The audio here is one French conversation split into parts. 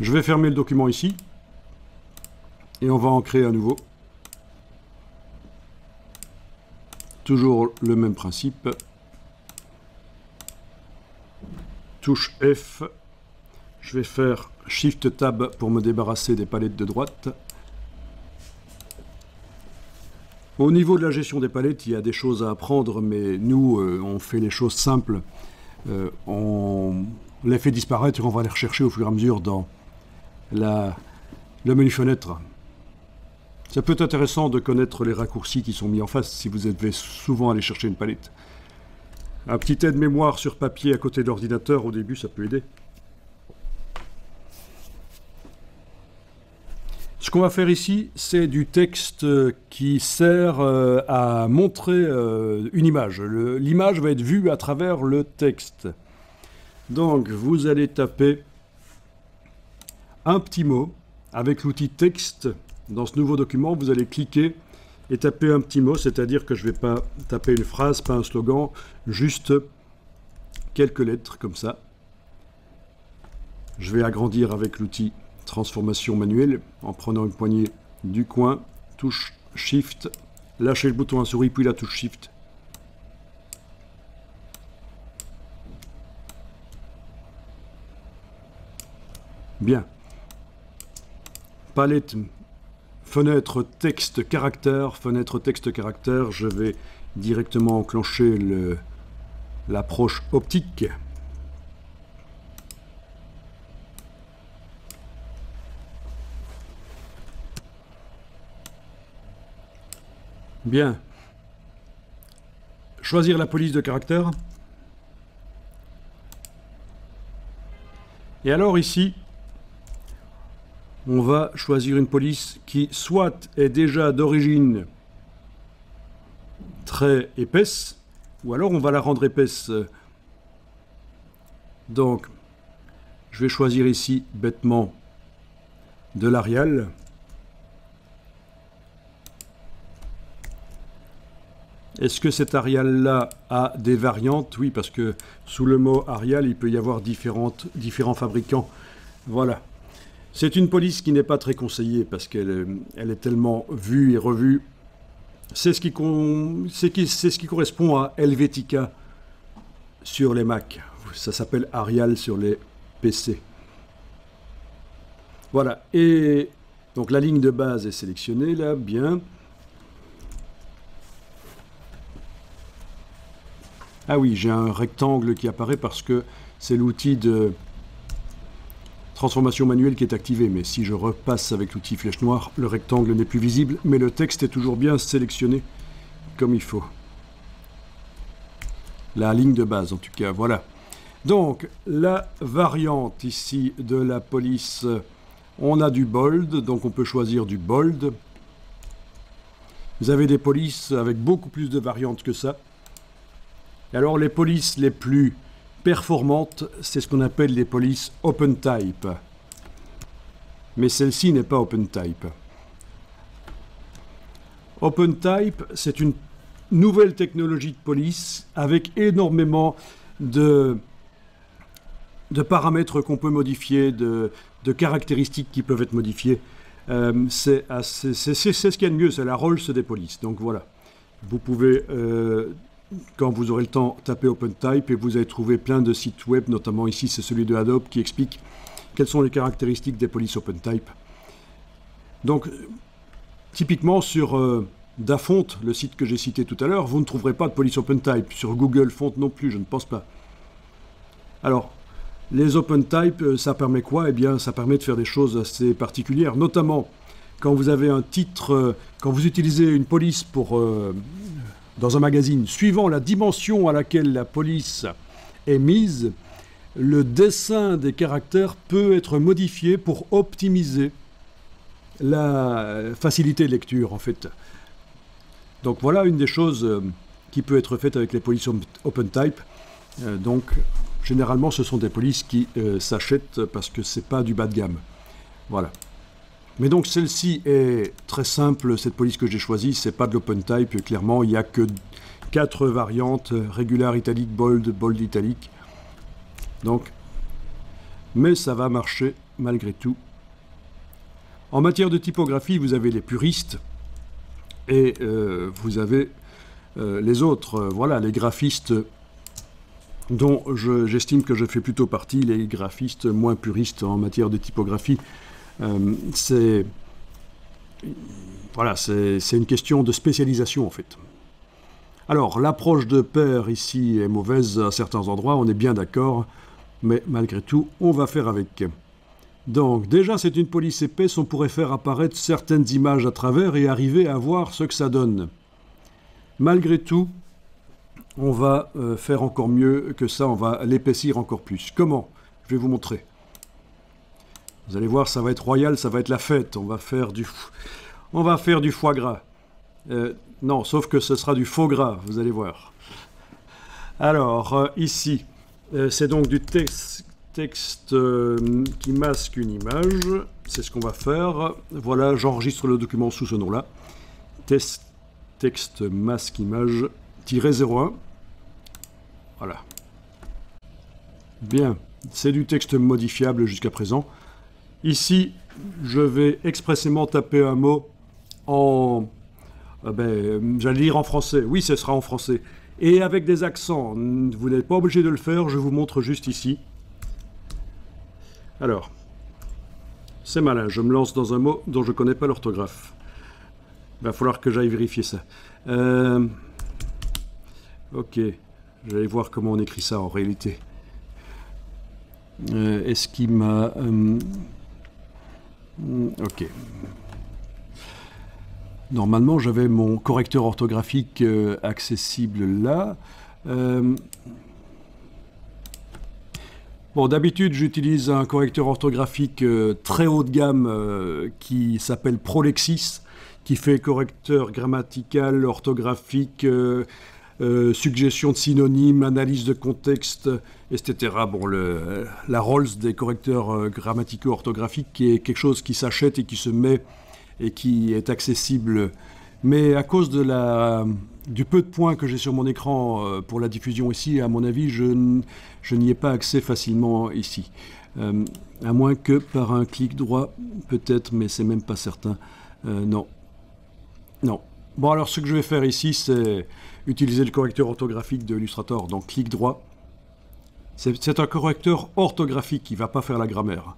Je vais fermer le document ici. Et on va en créer un nouveau. Toujours le même principe. Touche F. Je vais faire Shift Tab pour me débarrasser des palettes de droite. Au niveau de la gestion des palettes, il y a des choses à apprendre, mais nous, euh, on fait les choses simples. Euh, on les fait disparaître et on va les rechercher au fur et à mesure dans la, le menu fenêtre. Ça peut être intéressant de connaître les raccourcis qui sont mis en face si vous devez souvent aller chercher une palette. Un petit aide-mémoire sur papier à côté de l'ordinateur, au début, ça peut aider. Ce qu'on va faire ici, c'est du texte qui sert euh, à montrer euh, une image. L'image va être vue à travers le texte. Donc, vous allez taper un petit mot avec l'outil texte. Dans ce nouveau document, vous allez cliquer et taper un petit mot, c'est-à-dire que je ne vais pas taper une phrase, pas un slogan, juste quelques lettres comme ça. Je vais agrandir avec l'outil transformation manuelle en prenant une poignée du coin, touche Shift, lâchez le bouton à souris puis la touche Shift. Bien. Palette, fenêtre texte caractère, fenêtre texte caractère, je vais directement enclencher l'approche optique. Bien. Choisir la police de caractère. Et alors ici, on va choisir une police qui soit est déjà d'origine très épaisse, ou alors on va la rendre épaisse. Donc, je vais choisir ici bêtement de l'Arial. Est-ce que cet Arial-là a des variantes? Oui, parce que sous le mot Arial, il peut y avoir différents fabricants. Voilà. C'est une police qui n'est pas très conseillée parce qu'elle elle est tellement vue et revue. C'est ce, qui, ce qui correspond à Helvetica sur les Mac. Ça s'appelle Arial sur les PC. Voilà. Et donc la ligne de base est sélectionnée là, bien. Ah oui, j'ai un rectangle qui apparaît parce que c'est l'outil de transformation manuelle qui est activé. Mais si je repasse avec l'outil flèche noire, le rectangle n'est plus visible, mais le texte est toujours bien sélectionné comme il faut. La ligne de base, en tout cas, voilà. Donc, la variante ici de la police, on a du bold, donc on peut choisir du bold. Vous avez des polices avec beaucoup plus de variantes que ça. Et alors les polices les plus c'est ce qu'on appelle les polices OpenType. Mais celle-ci n'est pas OpenType. OpenType, c'est une nouvelle technologie de police avec énormément de, de paramètres qu'on peut modifier, de, caractéristiques qui peuvent être modifiées. Euh, c'est ce qu'il y a de mieux, c'est la Rolls des polices. Donc voilà, vous pouvez euh, quand vous aurez le temps, tapez OpenType et vous allez trouver plein de sites web, notamment ici c'est celui de Adobe qui explique quelles sont les caractéristiques des polices OpenType. Donc, typiquement sur euh, Dafont, le site que j'ai cité tout à l'heure, vous ne trouverez pas de police OpenType. Sur Google Font non plus, je ne pense pas. Alors, les OpenType, euh, ça permet quoi? Eh bien, ça permet de faire des choses assez particulières, notamment quand vous avez un titre, euh, quand vous utilisez une police pour dans un magazine, suivant la dimension à laquelle la police est mise, le dessin des caractères peut être modifié pour optimiser la facilité de lecture, en fait. Donc voilà une des choses euh, qui peut être faite avec les polices OpenType. Euh, donc, généralement, ce sont des polices qui euh, s'achètent parce que c'est pas du bas de gamme. Voilà. Mais donc celle-ci est très simple, cette police que j'ai choisie, c'est pas de l'OpenType, clairement, il n'y a que quatre variantes, régular italique, bold, bold italique. Donc, mais ça va marcher malgré tout. En matière de typographie, vous avez les puristes et euh, vous avez euh, les autres, euh, voilà, les graphistes dont j'estime que je fais plutôt partie, les graphistes moins puristes en matière de typographie. C'est voilà, c'est une question de spécialisation en fait. Alors, l'approche de père ici est mauvaise à certains endroits, on est bien d'accord, mais malgré tout, on va faire avec. Donc, déjà, c'est une police épaisse, on pourrait faire apparaître certaines images à travers et arriver à voir ce que ça donne. Malgré tout, on va euh, faire encore mieux que ça, on va l'épaissir encore plus. Comment? Je vais vous montrer. Vous allez voir, ça va être royal, ça va être la fête. On va faire du, foie gras. Euh, non, sauf que ce sera du faux gras, vous allez voir. Alors, euh, ici, c'est donc du texte, texte qui masque une image. C'est ce qu'on va faire. Voilà, j'enregistre le document sous ce nom-là. Test texte masque image 01. Voilà. Bien, c'est du texte modifiable jusqu'à présent. Ici, je vais expressément taper un mot en... Ah ben, J'allais lire en français. Oui, ce sera en français. Et avec des accents. Vous n'êtes pas obligé de le faire, je vous montre juste ici. Alors, c'est malin, je me lance dans un mot dont je ne connais pas l'orthographe. Il va falloir que j'aille vérifier ça. Euh, ok, j'allais voir comment on écrit ça en réalité. Euh, est-ce qu'il m'a... Euh, ok. Normalement, j'avais mon correcteur orthographique accessible là. Bon, d'habitude, j'utilise un correcteur orthographique très haut de gamme qui s'appelle Prolexis qui fait correcteur grammatical, orthographique, euh, euh, suggestion de synonymes, analyse de contexte, etc. Bon, le, la Rolls des correcteurs euh, grammaticaux orthographiques qui est quelque chose qui s'achète et qui se met et qui est accessible. Mais à cause du peu de points que j'ai sur mon écran pour la diffusion ici, à mon avis, je n'y ai pas accès facilement ici. à moins que par un clic droit, peut-être, mais c'est même pas certain. non, non. Bon, alors ce que je vais faire ici, c'est utiliser le correcteur orthographique de Illustrator. Donc, clic droit. C'est un correcteur orthographique qui ne va pas faire la grammaire.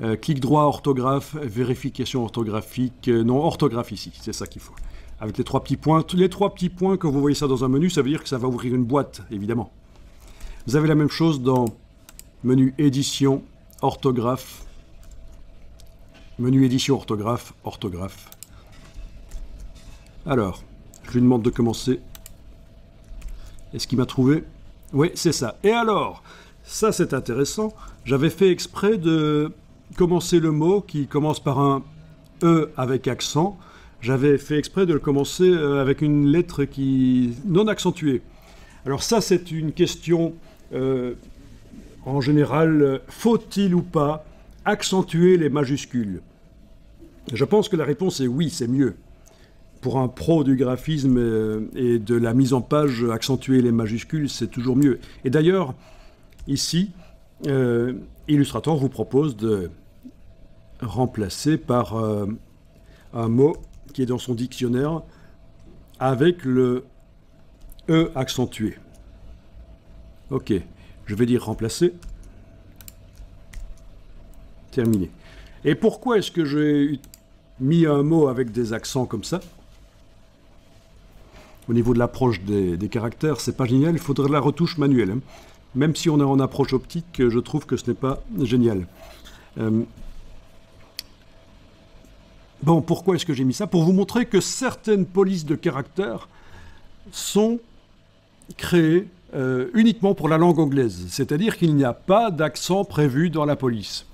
Euh, clic droit, orthographe, vérification orthographique. Euh, non, orthographe ici, c'est ça qu'il faut. Avec les trois petits points. Les trois petits points, quand vous voyez ça dans un menu, ça veut dire que ça va ouvrir une boîte, évidemment. Vous avez la même chose dans menu édition, orthographe, menu édition, orthographe, orthographe. Alors, je lui demande de commencer. Est-ce qu'il m'a trouvé? Oui, c'est ça. Et alors, ça c'est intéressant. J'avais fait exprès de commencer le mot qui commence par un E avec accent. J'avais fait exprès de le commencer euh, avec une lettre qui non accentuée. Alors ça, c'est une question euh, en général. Faut-il ou pas accentuer les majuscules? Je pense que la réponse est oui, c'est mieux pour un pro du graphisme euh, et de la mise en page, accentuer les majuscules, c'est toujours mieux. Et d'ailleurs, ici, euh, Illustrator vous propose de remplacer par euh, un mot qui est dans son dictionnaire avec le E accentué. Ok, je vais dire remplacer. Terminé. Et pourquoi est-ce que j'ai mis un mot avec des accents comme ça? Au niveau de l'approche des, caractères, c'est pas génial. Il faudrait la retouche manuelle. Hein. Même si on est en approche optique, je trouve que ce n'est pas génial. Euh, bon, pourquoi est-ce que j'ai mis ça? Pour vous montrer que certaines polices de caractères sont créées euh, uniquement pour la langue anglaise. C'est-à-dire qu'il n'y a pas d'accent prévu dans la police.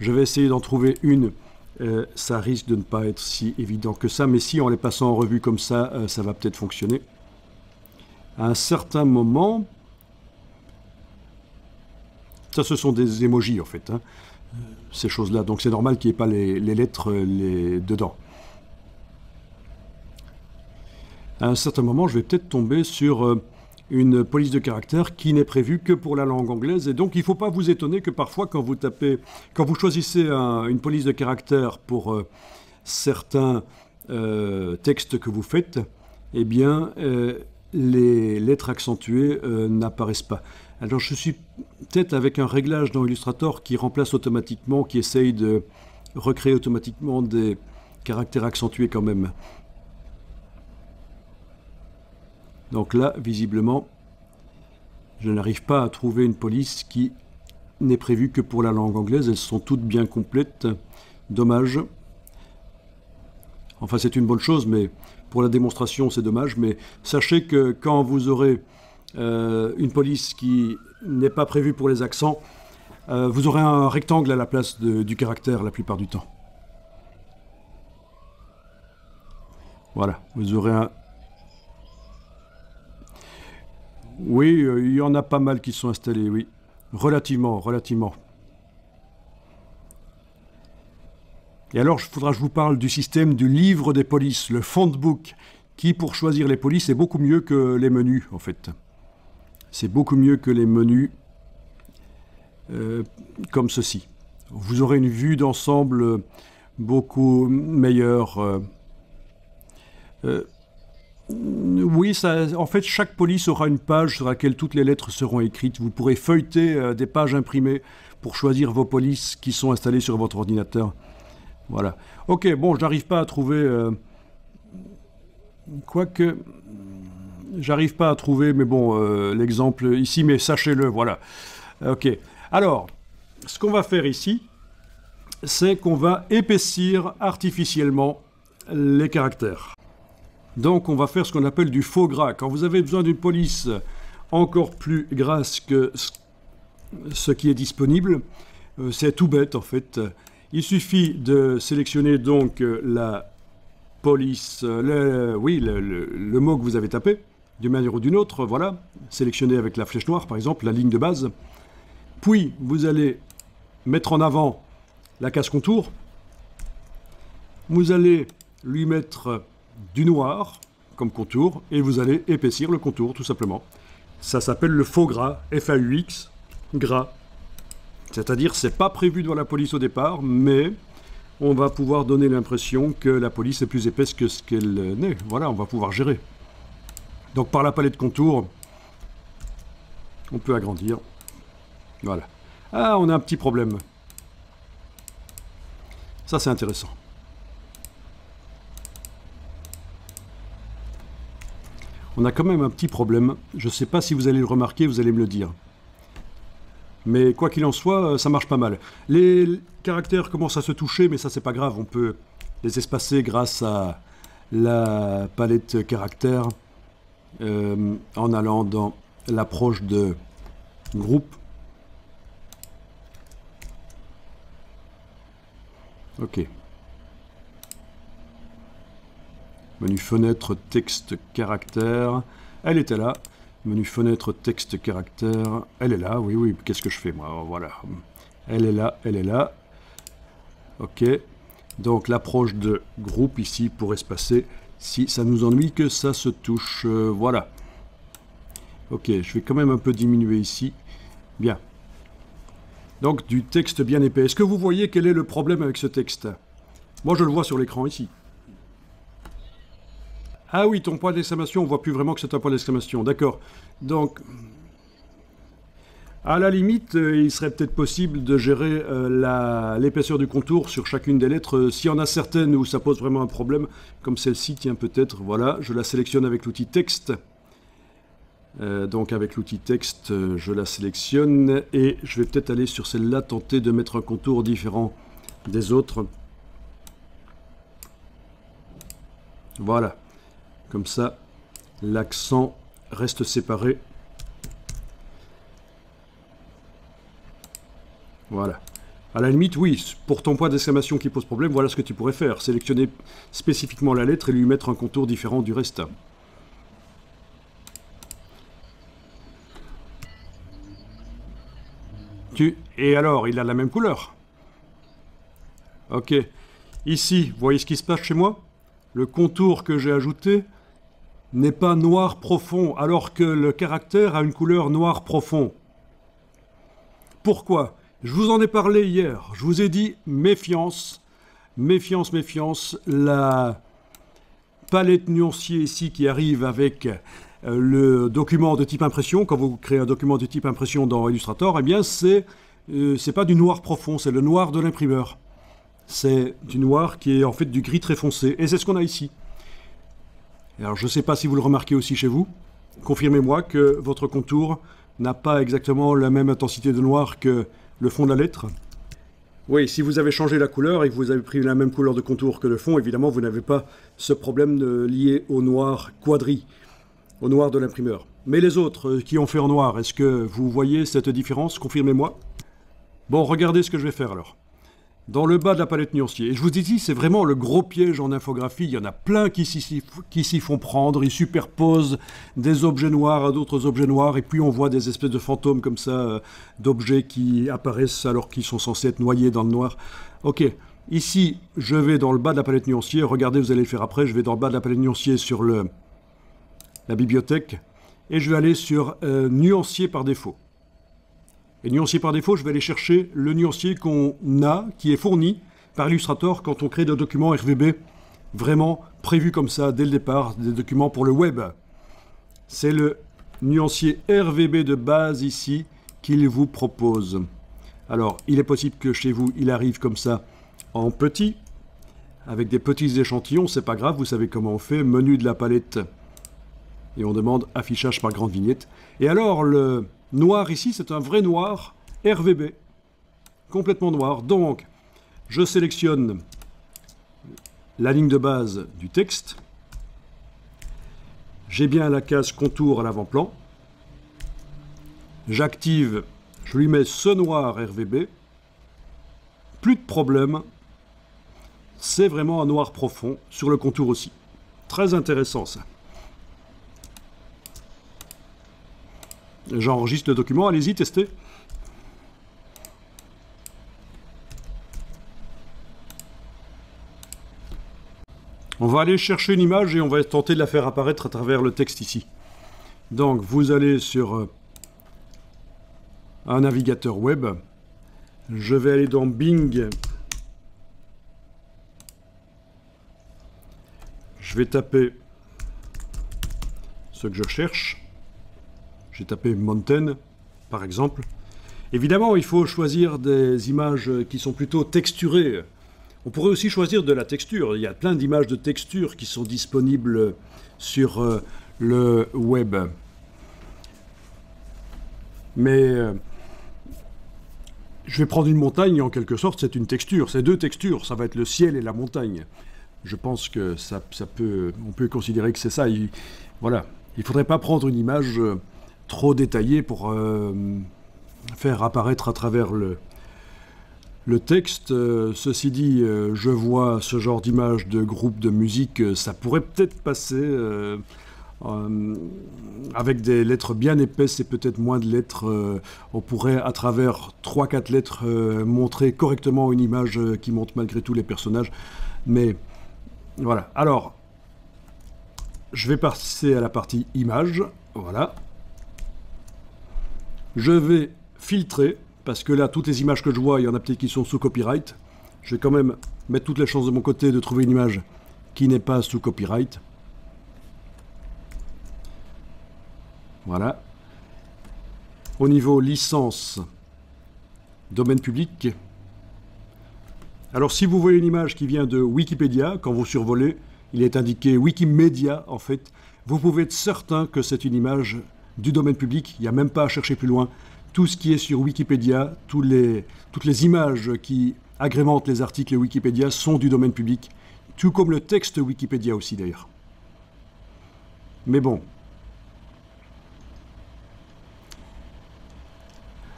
Je vais essayer d'en trouver une euh, ça risque de ne pas être si évident que ça, mais si en les passant en revue comme ça, euh, ça va peut-être fonctionner. À un certain moment, ça ce sont des émojis en fait, hein, ces choses-là, donc c'est normal qu'il n'y ait pas les, lettres dedans. À un certain moment, je vais peut-être tomber sur euh, une police de caractère qui n'est prévue que pour la langue anglaise. Et donc, il ne faut pas vous étonner que parfois, quand vous tapez, quand vous choisissez une police de caractère pour euh, certains euh, textes que vous faites, eh bien, euh, les lettres accentuées n'apparaissent pas. Alors, je suis peut-être avec un réglage dans Illustrator qui remplace automatiquement, qui essaye de recréer automatiquement des caractères accentués quand même. Donc là, visiblement, je n'arrive pas à trouver une police qui n'est prévue que pour la langue anglaise. Elles sont toutes bien complètes. Dommage. Enfin, c'est une bonne chose, mais pour la démonstration, c'est dommage. Mais sachez que quand vous aurez euh, une police qui n'est pas prévue pour les accents, euh, vous aurez un rectangle à la place du caractère la plupart du temps. Voilà, vous aurez un, Oui, euh, il y en a pas mal qui sont installés, oui. Relativement, relativement. Et alors, il faudra que je vous parle du système du livre des polices, le book, qui, pour choisir les polices, est beaucoup mieux que les menus, en fait. C'est beaucoup mieux que les menus euh, comme ceci. Vous aurez une vue d'ensemble beaucoup meilleure. Euh, oui, en fait, chaque police aura une page sur laquelle toutes les lettres seront écrites. Vous pourrez feuilleter euh, des pages imprimées pour choisir vos polices qui sont installées sur votre ordinateur. Voilà. Ok, bon, je n'arrive pas à trouver... Euh, quoique... J'arrive pas à trouver, mais bon, euh, l'exemple ici, mais sachez-le, voilà. Ok. Alors, ce qu'on va faire ici, c'est qu'on va épaissir artificiellement les caractères. Donc on va faire ce qu'on appelle du faux gras. Quand vous avez besoin d'une police encore plus grasse que ce qui est disponible, euh, c'est tout bête en fait. Il suffit de sélectionner donc euh, la police, euh, le, oui, le, mot que vous avez tapé, d'une manière ou d'une autre, voilà, sélectionner avec la flèche noire par exemple, la ligne de base. Puis vous allez mettre en avant la casse contour. Vous allez lui mettre du noir comme contour et vous allez épaissir le contour tout simplement. Ça s'appelle le faux gras, F-A-U-X, gras. C'est-à-dire c'est pas prévu dans la police au départ, mais on va pouvoir donner l'impression que la police est plus épaisse que ce qu'elle n'est. Voilà, on va pouvoir gérer. Donc par la palette contour, on peut agrandir. Voilà. Ah, on a un petit problème. Ça, c'est intéressant. On a quand même un petit problème. Je ne sais pas si vous allez le remarquer, vous allez me le dire. Mais quoi qu'il en soit, euh, ça marche pas mal. Les caractères commencent à se toucher, mais ça c'est pas grave, on peut les espacer grâce à la palette caractères euh, en allant dans l'approche de groupe. Ok. Menu fenêtre, texte, caractère. Elle était là. Menu fenêtre, texte, caractère. Elle est là. Oui, oui. Qu'est-ce que je fais, moi Voilà. Elle est là, elle est là. OK. Donc l'approche de groupe ici pourrait se passer si ça nous ennuie que ça se touche. Euh, voilà. Ok, je vais quand même un peu diminuer ici. Bien. Donc du texte bien épais. Est-ce que vous voyez quel est le problème avec ce texte? Moi je le vois sur l'écran ici. Ah oui, ton point d'exclamation, on voit plus vraiment que c'est un point d'exclamation. D'accord. Donc, à la limite, euh, il serait peut-être possible de gérer euh, l'épaisseur du contour sur chacune des lettres. S'il y en a certaines où ça pose vraiment un problème, comme celle-ci, tiens peut-être, voilà, je la sélectionne avec l'outil texte. Euh, donc avec l'outil texte, je la sélectionne et je vais peut-être aller sur celle-là, tenter de mettre un contour différent des autres. Voilà. Comme ça, l'accent reste séparé. Voilà. À la limite, oui, pour ton point d'exclamation qui pose problème, voilà ce que tu pourrais faire. Sélectionner spécifiquement la lettre et lui mettre un contour différent du reste. Tu... Et alors, il a la même couleur Ok. Ici, vous voyez ce qui se passe chez moi? Le contour que j'ai ajouté n'est pas noir profond, alors que le caractère a une couleur noir profond. Pourquoi? Je vous en ai parlé hier. Je vous ai dit méfiance, méfiance, méfiance. La palette nuancier ici qui arrive avec euh, le document de type impression, quand vous créez un document de type impression dans Illustrator, eh bien c'est euh, c'est pas du noir profond, c'est le noir de l'imprimeur. C'est du noir qui est en fait du gris très foncé. Et c'est ce qu'on a ici. Alors je ne sais pas si vous le remarquez aussi chez vous. Confirmez-moi que votre contour n'a pas exactement la même intensité de noir que le fond de la lettre. Oui, si vous avez changé la couleur et que vous avez pris la même couleur de contour que le fond, évidemment, vous n'avez pas ce problème lié au noir quadri, au noir de l'imprimeur. Mais les autres euh, qui ont fait en noir, est-ce que vous voyez cette différence? Confirmez-moi. Bon, regardez ce que je vais faire alors. Dans le bas de la palette nuancier. Et je vous dis, c'est vraiment le gros piège en infographie. Il y en a plein qui s'y font prendre. Ils superposent des objets noirs à d'autres objets noirs. Et puis on voit des espèces de fantômes comme ça, euh, d'objets qui apparaissent alors qu'ils sont censés être noyés dans le noir. Ok. Ici, je vais dans le bas de la palette nuancier. Regardez, vous allez le faire après. Je vais dans le bas de la palette nuancier sur le, la bibliothèque. Et je vais aller sur euh, nuancier par défaut. Et nuancier par défaut, je vais aller chercher le nuancier qu'on a, qui est fourni par Illustrator quand on crée des documents RVB vraiment prévus comme ça dès le départ, des documents pour le web. C'est le nuancier RVB de base ici qu'il vous propose. Alors, il est possible que chez vous, il arrive comme ça en petit, avec des petits échantillons, c'est pas grave, vous savez comment on fait, menu de la palette, et on demande affichage par grande vignette. Et alors, le Noir ici, c'est un vrai noir RVB, complètement noir. Donc, je sélectionne la ligne de base du texte. J'ai bien la case contour à l'avant-plan. J'active, je lui mets ce noir RVB. Plus de problème. C'est vraiment un noir profond sur le contour aussi. Très intéressant ça. J'enregistre le document, allez-y, testez. On va aller chercher une image et on va tenter de la faire apparaître à travers le texte ici. Donc vous allez sur euh, un navigateur web. Je vais aller dans Bing. Je vais taper ce que je cherche. J'ai tapé Mountain, par exemple. Évidemment, il faut choisir des images qui sont plutôt texturées. On pourrait aussi choisir de la texture. Il y a plein d'images de texture qui sont disponibles sur euh, le web. Mais euh, je vais prendre une montagne, en quelque sorte, c'est une texture. C'est deux textures. Ça va être le ciel et la montagne. Je pense que ça, peut, on peut considérer que c'est ça. voilà. Il ne faudrait pas prendre une image euh, trop détaillé pour euh, faire apparaître à travers le, texte. Euh, ceci dit, euh, je vois ce genre d'image de groupe de musique, ça pourrait peut-être passer avec des lettres bien épaisses et peut-être moins de lettres. on pourrait, à travers 3-4 lettres, montrer correctement une image qui montre malgré tout les personnages. Mais voilà. Alors, je vais passer à la partie image. Voilà. Je vais filtrer, parce que là, toutes les images que je vois, il y en a peut-être qui sont sous copyright. Je vais quand même mettre toutes les chances de mon côté de trouver une image qui n'est pas sous copyright. Voilà. Au niveau licence, domaine public. Alors si vous voyez une image qui vient de Wikipédia, quand vous survolez, il est indiqué Wikimedia en fait, vous pouvez être certain que c'est une image du domaine public, il n'y a même pas à chercher plus loin. Tout ce qui est sur Wikipédia, toutes les images qui agrémentent les articles Wikipédia sont du domaine public, tout comme le texte Wikipédia aussi d'ailleurs. Mais bon.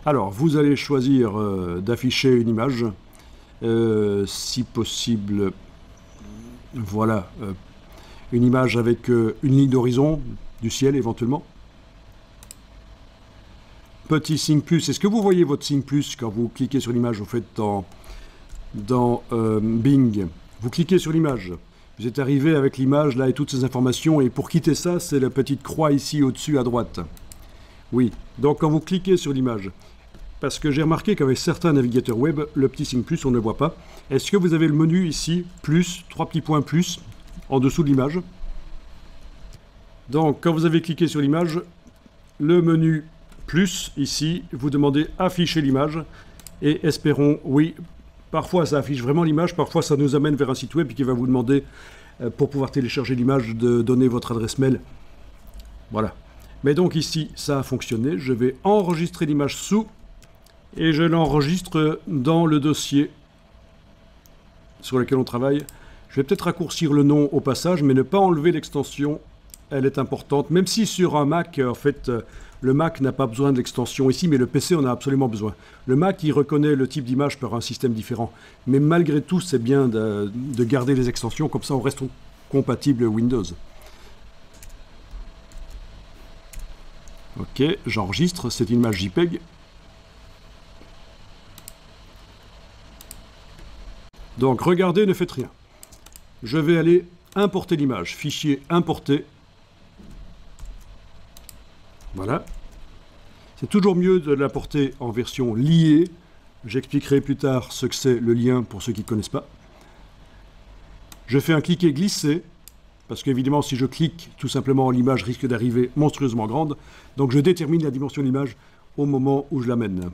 Alors, vous allez choisir euh, d'afficher une image, euh, si possible, voilà, euh, une image avec une ligne d'horizon, du ciel éventuellement. Petit signe plus. Est-ce que vous voyez votre signe plus quand vous cliquez sur l'image, vous faites dans, dans euh, Bing? Vous cliquez sur l'image. Vous êtes arrivé avec l'image là et toutes ces informations. Et pour quitter ça, c'est la petite croix ici au-dessus à droite. Oui, donc quand vous cliquez sur l'image, parce que j'ai remarqué qu'avec certains navigateurs web, le petit signe plus, on ne le voit pas. Est-ce que vous avez le menu ici, plus, trois petits points plus, en dessous de l'image? Donc, quand vous avez cliqué sur l'image, le menu plus, ici, vous demandez afficher l'image, et espérons, oui, parfois ça affiche vraiment l'image, parfois ça nous amène vers un site web qui va vous demander, euh, pour pouvoir télécharger l'image, de donner votre adresse mail. Voilà. Mais donc ici, ça a fonctionné. Je vais enregistrer l'image sous et je l'enregistre dans le dossier sur lequel on travaille. Je vais peut-être raccourcir le nom au passage, mais ne pas enlever l'extension. Elle est importante, même si sur un Mac, en fait, le Mac n'a pas besoin de l'extension ici, mais le PC en a absolument besoin. Le Mac, il reconnaît le type d'image par un système différent. Mais malgré tout, c'est bien de, de garder les extensions, comme ça on reste compatible Windows. Ok, j'enregistre cette image JPEG. Donc regardez, ne faites rien. Je vais aller importer l'image. Fichier importer. Voilà. C'est toujours mieux de l'importer en version liée. J'expliquerai plus tard ce que c'est le lien pour ceux qui ne connaissent pas. Je fais un cliquer glisser, parce qu'évidemment si je clique, tout simplement l'image risque d'arriver monstrueusement grande. Donc je détermine la dimension de l'image au moment où je l'amène.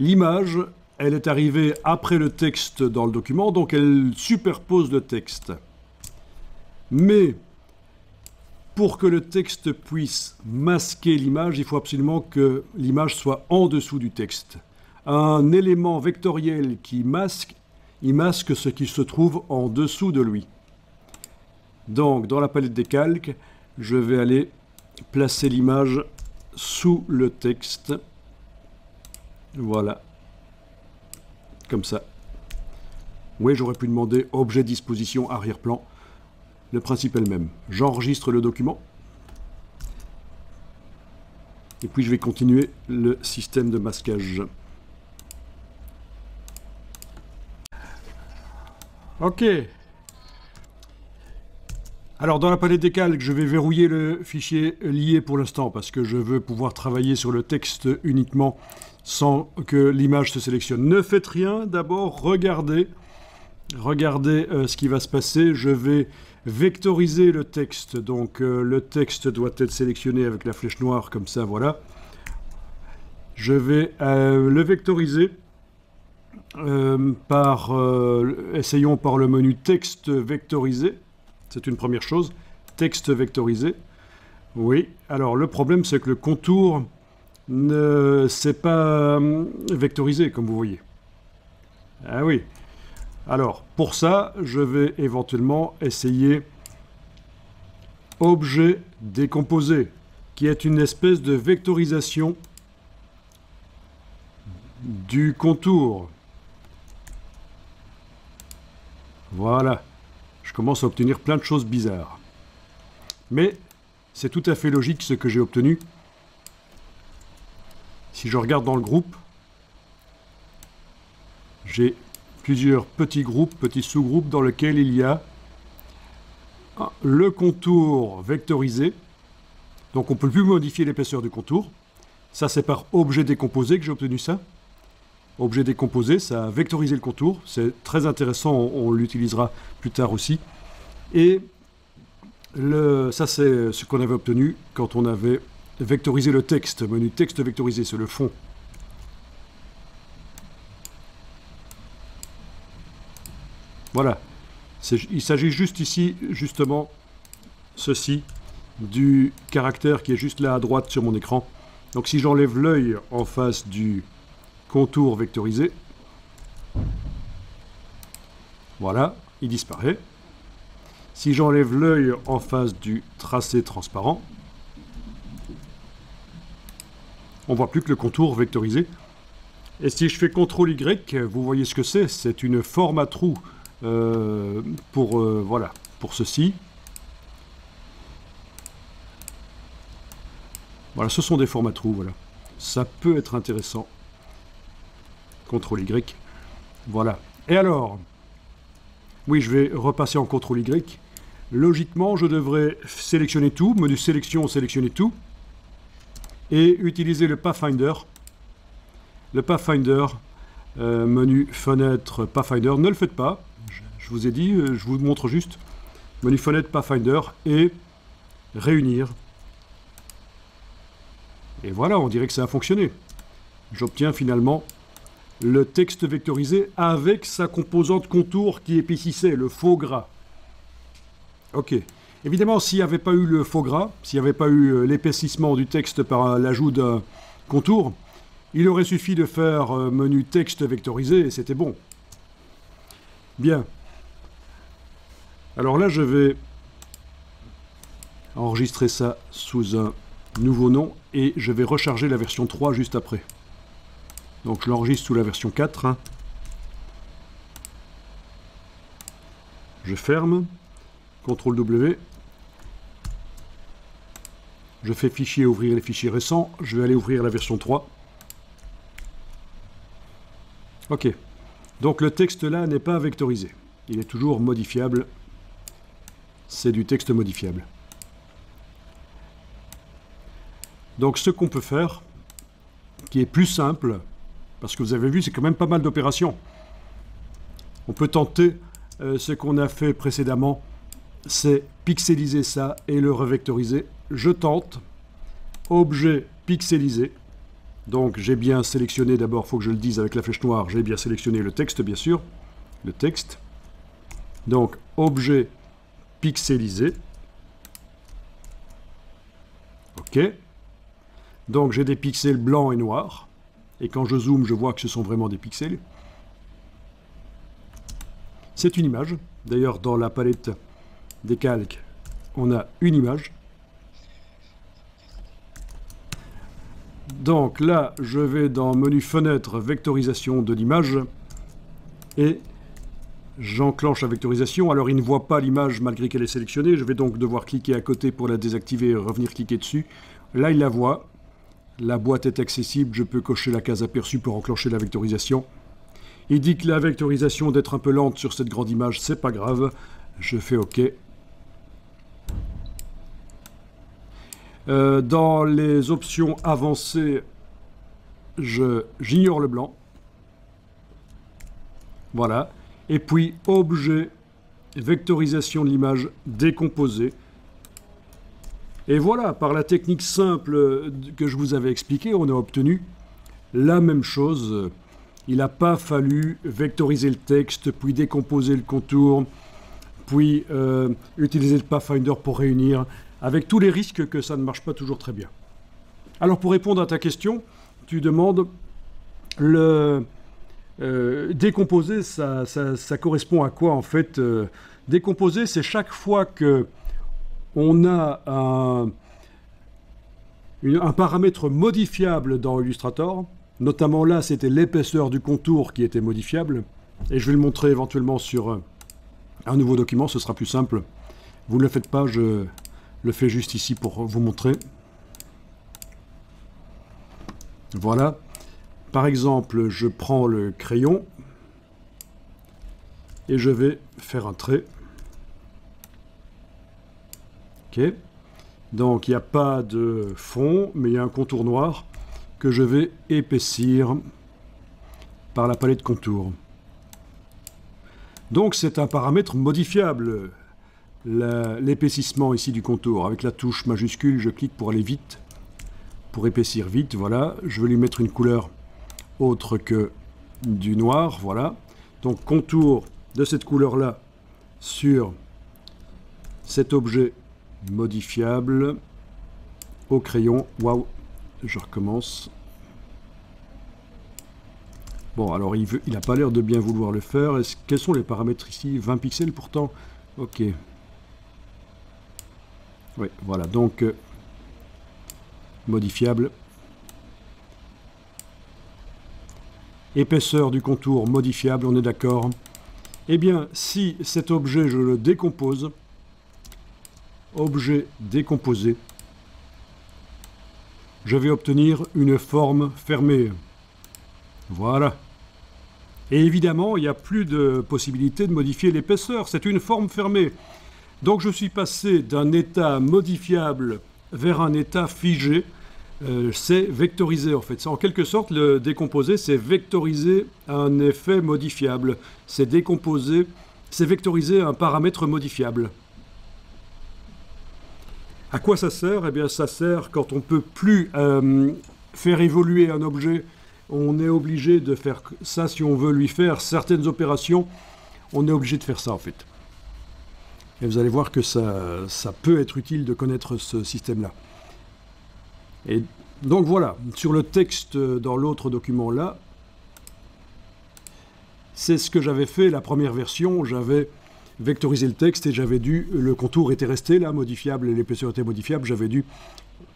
L'image elle est arrivée après le texte dans le document, donc elle superpose le texte. Mais pour que le texte puisse masquer l'image, il faut absolument que l'image soit en dessous du texte. Un élément vectoriel qui masque, il masque ce qui se trouve en dessous de lui. Donc, dans la palette des calques, je vais aller placer l'image sous le texte. Voilà comme ça. Oui, j'aurais pu demander objet disposition arrière-plan. Le principe est le même. J'enregistre le document. Et puis je vais continuer le système de masquage. Ok. Alors dans la palette des calques, je vais verrouiller le fichier lié pour l'instant parce que je veux pouvoir travailler sur le texte uniquement sans que l'image se sélectionne. Ne faites rien, d'abord regardez, regardez euh, ce qui va se passer. Je vais vectoriser le texte, donc euh, le texte doit être sélectionné avec la flèche noire comme ça, voilà. Je vais euh, le vectoriser par, essayons par le menu texte vectorisé, c'est une première chose, texte vectorisé. Oui, alors le problème c'est que le contour ne s'est pas euh, vectorisé, comme vous voyez. Ah oui. Alors, pour ça, je vais éventuellement essayer objet décomposé, qui est une espèce de vectorisation du contour. Voilà. Je commence à obtenir plein de choses bizarres. Mais c'est tout à fait logique ce que j'ai obtenu. Si je regarde dans le groupe, j'ai plusieurs petits groupes, petits sous-groupes dans lesquels il y a le contour vectorisé. Donc on ne peut plus modifier l'épaisseur du contour. Ça, c'est par objet décomposé que j'ai obtenu ça. Objet décomposé, ça a vectorisé le contour. C'est très intéressant, on, l'utilisera plus tard aussi. Et le, ça, c'est ce qu'on avait obtenu quand on avait vectoriser le texte, menu texte vectorisé, c'est le fond. Voilà. Il s'agit juste ici, justement, ceci, du caractère qui est juste là à droite sur mon écran. Donc si j'enlève l'œil en face du contour vectorisé, voilà, il disparaît. Si j'enlève l'œil en face du tracé transparent, on voit plus que le contour vectorisé. Et si je fais CTRL Y, vous voyez ce que c'est. C'est une forme à trou euh, pour, euh, voilà, pour ceci. Voilà, ce sont des formes à trous, voilà. Ça peut être intéressant. CTRL Y. Voilà. Et alors, Oui, je vais repasser en CTRL Y. Logiquement, je devrais sélectionner tout, menu sélection, sélectionner tout, et utiliser le Pathfinder. Le Pathfinder, euh, menu fenêtre Pathfinder, ne le faites pas, je, vous ai dit, euh, je vous montre juste, menu fenêtre Pathfinder, et réunir. Et voilà, on dirait que ça a fonctionné. J'obtiens finalement le texte vectorisé avec sa composante contour qui épaississait, le faux gras. Ok. Évidemment, s'il n'y avait pas eu le faux gras, s'il n'y avait pas eu euh, l'épaississement du texte par l'ajout d'un contour, il aurait suffi de faire euh, menu texte vectorisé et c'était bon. Bien. Alors là, je vais enregistrer ça sous un nouveau nom et je vais recharger la version 3 juste après. Donc je l'enregistre sous la version 4. Je ferme. CTRL W. Je fais fichier, ouvrir les fichiers récents. Je vais aller ouvrir la version 3. Ok. Donc le texte là n'est pas vectorisé. Il est toujours modifiable. C'est du texte modifiable. Donc ce qu'on peut faire, qui est plus simple, parce que vous avez vu, c'est quand même pas mal d'opérations. On peut tenter euh, ce qu'on a fait précédemment c'est pixeliser ça et le revectoriser. Je tente. Objet pixelisé. Donc j'ai bien sélectionné, d'abord il faut que je le dise avec la flèche noire, j'ai bien sélectionné le texte bien sûr. Le texte. Donc objet pixelisé. OK. Donc j'ai des pixels blancs et noirs. Et quand je zoome, je vois que ce sont vraiment des pixels. C'est une image. D'ailleurs, dans la palette des calques, on a une image. Donc là, je vais dans menu fenêtre, vectorisation de l'image, et j'enclenche la vectorisation. Alors il ne voit pas l'image malgré qu'elle est sélectionnée, je vais donc devoir cliquer à côté pour la désactiver et revenir cliquer dessus. Là, il la voit. La boîte est accessible, je peux cocher la case aperçue pour enclencher la vectorisation. Il dit que la vectorisation d'être un peu lente sur cette grande image, c'est pas grave. Je fais OK. Euh, dans les options avancées, j'ignore le blanc. Voilà. Et puis, objet, vectorisation de l'image décomposée. Et voilà, par la technique simple que je vous avais expliquée, on a obtenu la même chose. Il n'a pas fallu vectoriser le texte, puis décomposer le contour, puis euh, utiliser le Pathfinder pour réunir avec tous les risques que ça ne marche pas toujours très bien. Alors pour répondre à ta question, tu demandes le euh, décomposer, ça, correspond à quoi en fait euh, Décomposer, c'est chaque fois que on a un, un paramètre modifiable dans Illustrator, notamment là c'était l'épaisseur du contour qui était modifiable, et je vais le montrer éventuellement sur un nouveau document, ce sera plus simple. Vous ne le faites pas, je, le fais juste ici pour vous montrer. Voilà. Par exemple, je prends le crayon et je vais faire un trait. Donc il n'y a pas de fond, mais il y a un contour noir que je vais épaissir par la palette contour. Donc c'est un paramètre modifiable l'épaississement ici du contour. Avec la touche majuscule, je clique pour aller vite, pour épaissir vite, voilà. Je vais lui mettre une couleur autre que du noir, voilà. Donc contour de cette couleur-là sur cet objet modifiable au crayon. Waouh, je recommence. Bon, alors il n'a pas l'air de bien vouloir le faire. Quels sont les paramètres ici? 20 pixels pourtant Ok, oui, voilà, donc euh, modifiable. Épaisseur du contour modifiable, on est d'accord. Eh bien, si cet objet, je le décompose, objet décomposé, je vais obtenir une forme fermée. Voilà. Et évidemment, il n'y a plus de possibilité de modifier l'épaisseur. C'est une forme fermée. Donc je suis passé d'un état modifiable vers un état figé. Euh, c'est vectorisé en fait. En quelque sorte, le décomposer, c'est vectoriser un effet modifiable. C'est c'est vectoriser un paramètre modifiable. À quoi ça sert? Eh bien, ça sert quand on ne peut plus euh, faire évoluer un objet. On est obligé de faire ça si on veut lui faire certaines opérations. On est obligé de faire ça en fait. Et vous allez voir que ça, ça peut être utile de connaître ce système-là. Et donc voilà, sur le texte dans l'autre document là, c'est ce que j'avais fait la première version. J'avais vectorisé le texte et j'avais dû, le contour était resté là, modifiable, l'épaisseur était modifiable. J'avais dû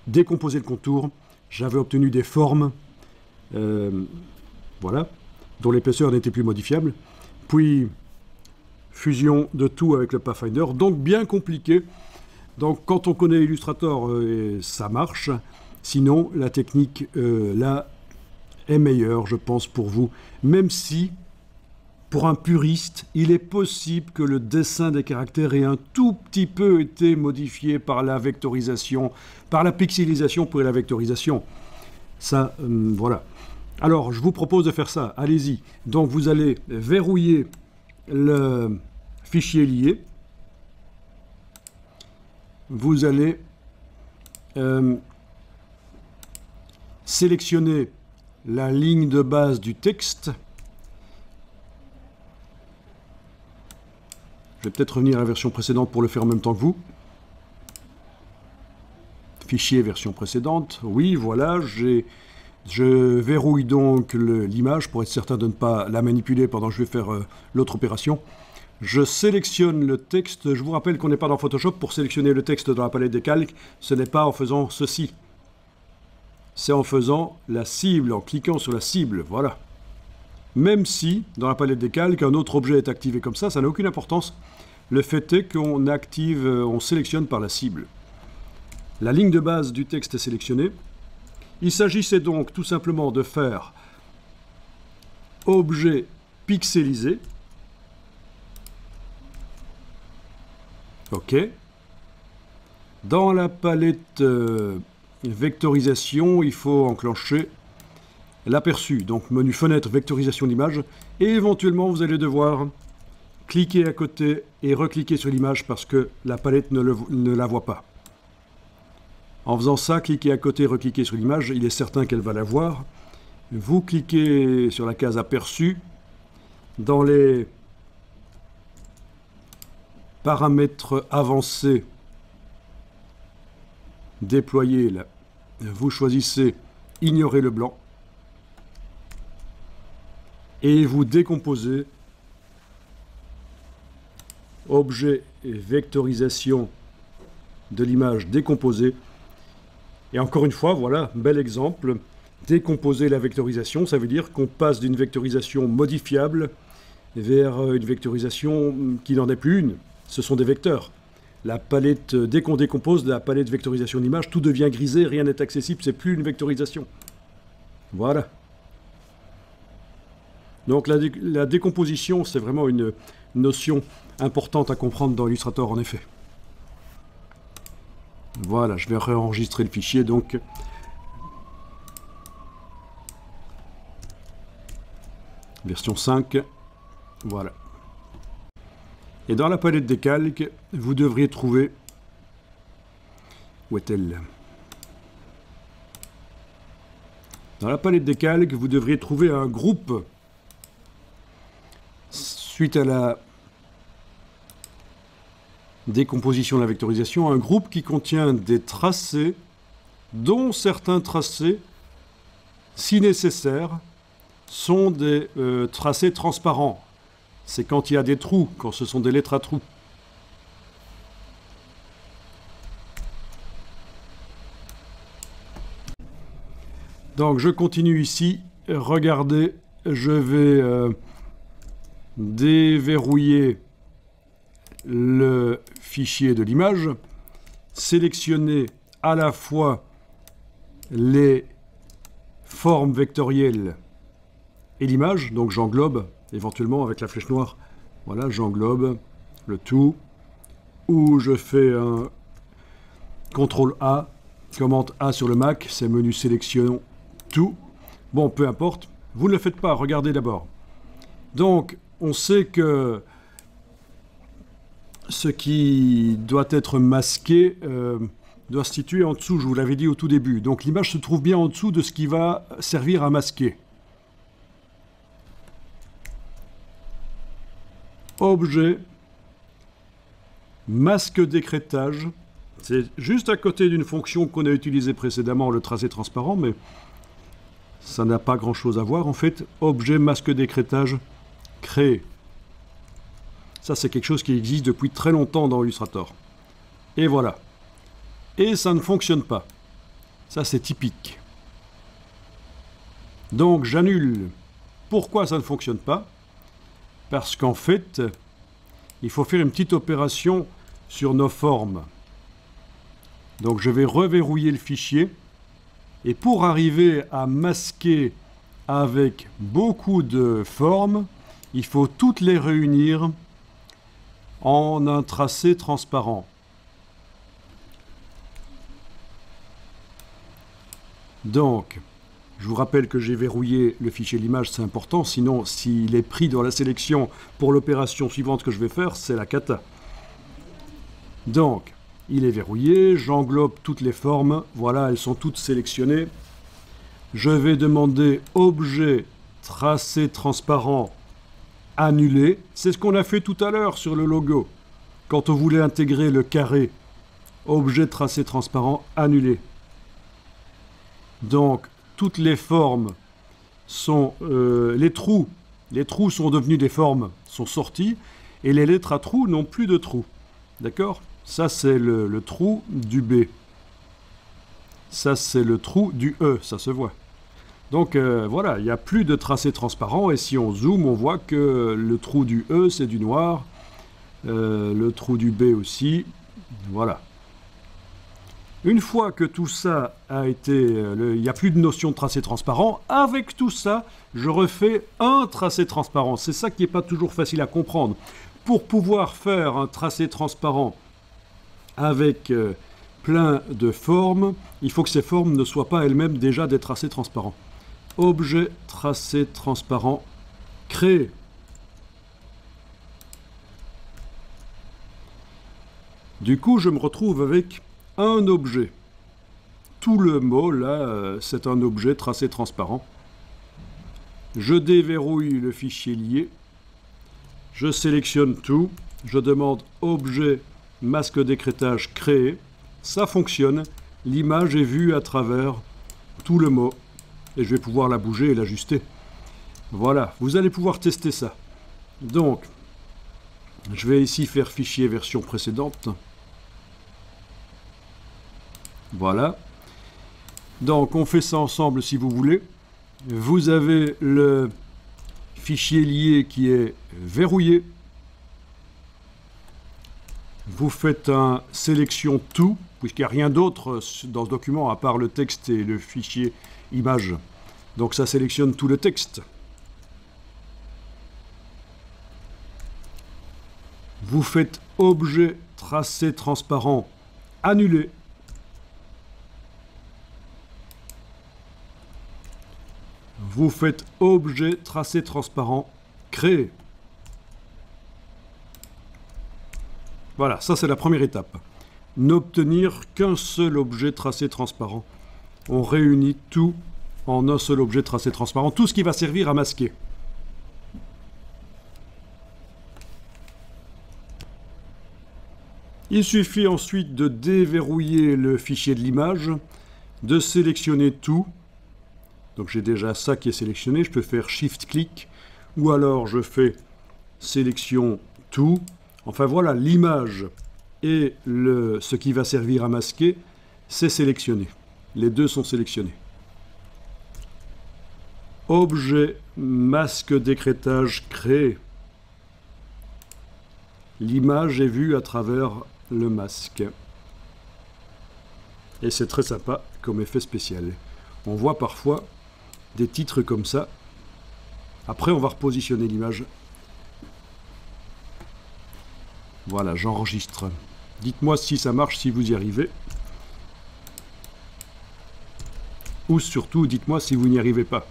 décomposer le contour. J'avais obtenu des formes, euh, voilà, dont l'épaisseur n'était plus modifiable. Puis fusion de tout avec le Pathfinder, donc bien compliqué. Donc quand on connaît Illustrator, euh, ça marche. Sinon, la technique euh, là est meilleure, je pense, pour vous. Même si, pour un puriste, il est possible que le dessin des caractères ait un tout petit peu été modifié par la vectorisation, par la pixelisation pour la vectorisation. Ça, euh, voilà. Alors, je vous propose de faire ça. Allez-y. Donc, vous allez verrouiller le fichier lié, vous allez euh, sélectionner la ligne de base du texte. Je vais peut-être revenir à la version précédente pour le faire en même temps que vous. Fichier version précédente. Oui, voilà. Je verrouille donc l'image pour être certain de ne pas la manipuler pendant que je vais faire euh, l'autre opération. Je sélectionne le texte. Je vous rappelle qu'on n'est pas dans Photoshop. Pour sélectionner le texte dans la palette des calques, ce n'est pas en faisant ceci. C'est en faisant la cible, en cliquant sur la cible. Voilà. Même si, dans la palette des calques, un autre objet est activé comme ça, ça n'a aucune importance. Le fait est qu'on active, euh, on sélectionne par la cible. La ligne de base du texte est sélectionnée. Il s'agissait donc tout simplement de faire objet pixelisé. OK. Dans la palette euh, vectorisation, il faut enclencher l'aperçu. Donc menu fenêtre, vectorisation d'image. Et éventuellement, vous allez devoir cliquer à côté et recliquer sur l'image parce que la palette ne, ne, la voit pas. En faisant ça, cliquez à côté, recliquez sur l'image, il est certain qu'elle va la voir. Vous cliquez sur la case aperçu. Dans les paramètres avancés déployés, là, vous choisissez ignorer le blanc et vous décomposez objet et vectorisation de l'image décomposée. Et encore une fois, voilà, bel exemple. Décomposer la vectorisation, ça veut dire qu'on passe d'une vectorisation modifiable vers une vectorisation qui n'en est plus une ce sont des vecteurs. La palette, dès qu'on décompose la palette vectorisation d'image, tout devient grisé, rien n'est accessible, c'est plus une vectorisation. Voilà. Donc la, la décomposition, c'est vraiment une notion importante à comprendre dans Illustrator, en effet. Voilà, je vais réenregistrer le fichier, donc... Version 5. Voilà. Et dans la palette des calques, vous devriez trouver... Où est-elle? Dans la palette des calques, vous devriez trouver un groupe suite à la décomposition de la vectorisation, un groupe qui contient des tracés, dont certains tracés, si nécessaire, sont des euh, tracés transparents, c'est quand il y a des trous, quand ce sont des lettres à trous. Donc je continue ici. Regardez, je vais euh, déverrouiller le fichier de l'image, sélectionner à la fois les formes vectorielles et l'image, donc j'englobe éventuellement avec la flèche noire. Voilà, j'englobe le tout, ou je fais un CTRL A, commande A sur le Mac, c'est menu sélection tout. Bon, peu importe, vous ne le faites pas, regardez d'abord. Donc, on sait que ce qui doit être masqué euh, doit se situer en dessous, je vous l'avais dit au tout début. Donc l'image se trouve bien en dessous de ce qui va servir à masquer. Objet, masque d'écrêtage. C'est juste à côté d'une fonction qu'on a utilisée précédemment, le tracé transparent, mais ça n'a pas grand-chose à voir. En fait, objet, masque d'écrêtage, créé. Ça, c'est quelque chose qui existe depuis très longtemps dans Illustrator. Et voilà. Et ça ne fonctionne pas. Ça, c'est typique. Donc, j'annule. Pourquoi ça ne fonctionne pas? Parce qu'en fait, il faut faire une petite opération sur nos formes. Donc je vais reverrouiller le fichier. Et pour arriver à masquer avec beaucoup de formes, il faut toutes les réunir en un tracé transparent. Donc, je vous rappelle que j'ai verrouillé le fichier l'image, c'est important, sinon s'il est pris dans la sélection pour l'opération suivante que je vais faire, c'est la cata. Donc, il est verrouillé, j'englobe toutes les formes, voilà, elles sont toutes sélectionnées. Je vais demander objet tracé transparent annuler. C'est ce qu'on a fait tout à l'heure sur le logo. Quand on voulait intégrer le carré, objet tracé transparent annulé. Donc, toutes les formes sont... Euh, les trous, les trous sont devenus des formes, sont sortis, et les lettres à trous n'ont plus de trous. D'accord? Ça, c'est le, trou du B. Ça, c'est le trou du E, ça se voit. Donc euh, voilà, il n'y a plus de tracé transparent et si on zoome, on voit que le trou du E, c'est du noir, euh, le trou du B aussi, voilà. Une fois que tout ça a été... Euh, il n'y a plus de notion de tracé transparent, avec tout ça, je refais un tracé transparent. C'est ça qui n'est pas toujours facile à comprendre. Pour pouvoir faire un tracé transparent avec plein de formes, il faut que ces formes ne soient pas elles-mêmes déjà des tracés transparents objet tracé transparent créé. Du coup, je me retrouve avec un objet. Tout le mot, là, euh, c'est un objet tracé transparent. Je déverrouille le fichier lié. Je sélectionne tout. Je demande objet masque d'écrétage créé. Ça fonctionne. L'image est vue à travers tout le mot et je vais pouvoir la bouger et l'ajuster. Voilà, vous allez pouvoir tester ça. Donc, je vais ici faire fichier version précédente. Voilà. Donc, on fait ça ensemble si vous voulez. Vous avez le fichier lié qui est verrouillé. Vous faites un sélection tout, puisqu'il n'y a rien d'autre dans ce document à part le texte et le fichier image. Donc ça sélectionne tout le texte. Vous faites objet tracé transparent annuler. Vous faites objet tracé transparent créer. Voilà, ça c'est la première étape. N'obtenir qu'un seul objet tracé transparent on réunit tout en un seul objet tracé transparent, tout ce qui va servir à masquer. Il suffit ensuite de déverrouiller le fichier de l'image, de sélectionner tout. Donc j'ai déjà ça qui est sélectionné, je peux faire Shift-clic, ou alors je fais Sélection tout. Enfin voilà, l'image et le, ce qui va servir à masquer, c'est sélectionné. Les deux sont sélectionnés. Objet masque d'écrétage créé. L'image est vue à travers le masque. Et c'est très sympa comme effet spécial. On voit parfois des titres comme ça. Après, on va repositionner l'image. Voilà, j'enregistre. Dites-moi si ça marche, si vous y arrivez. Ou surtout, dites-moi si vous n'y arrivez pas.